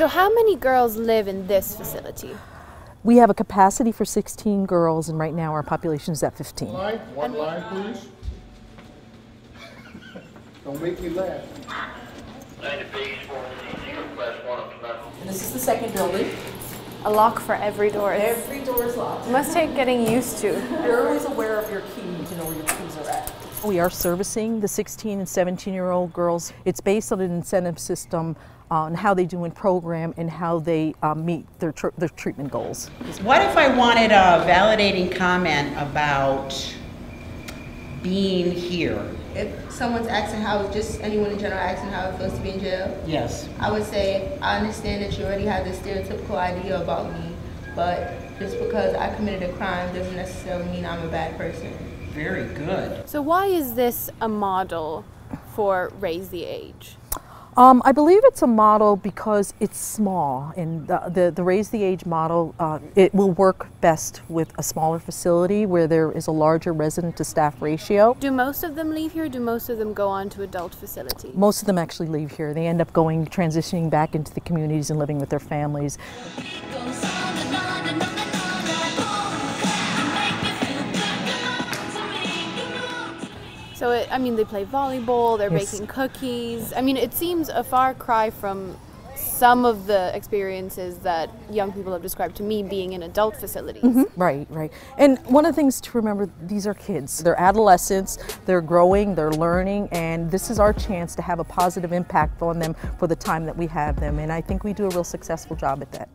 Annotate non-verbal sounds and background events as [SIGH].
So how many girls live in this facility? We have a capacity for 16 girls, and right now our population is at 15. One line, one line please. [LAUGHS] Don't make me laugh. This is the second building. A lock for every door. Every door is locked. It must take getting used to. You're always aware of your know where your key we are servicing the 16 and 17 year old girls. It's based on an incentive system on how they do in program and how they uh, meet their, tr- their treatment goals. What if I wanted a validating comment about being here? If someone's asking how, just anyone in general asking how it feels to be in jail, Yes. I would say, I understand that you already have this stereotypical idea about me, but just because I committed a crime doesn't necessarily mean I'm a bad person. Very good. So, why is this a model for Raise the Age? Um, I believe it's a model because it's small, and the, the, the Raise the Age model, uh, it will work best with a smaller facility where there is a larger resident to staff ratio. Do most of them leave here? Do most of them go on to adult facilities? Most of them actually leave here. They end up going, transitioning back into the communities and living with their families. So, it, I mean, they play volleyball, they're Yes. baking cookies. I mean, it seems a far cry from some of the experiences that young people have described to me being in adult facilities. Mm-hmm. Right, right. And one of the things to remember these are kids. They're adolescents, they're growing, they're learning, and this is our chance to have a positive impact on them for the time that we have them. And I think we do a real successful job at that.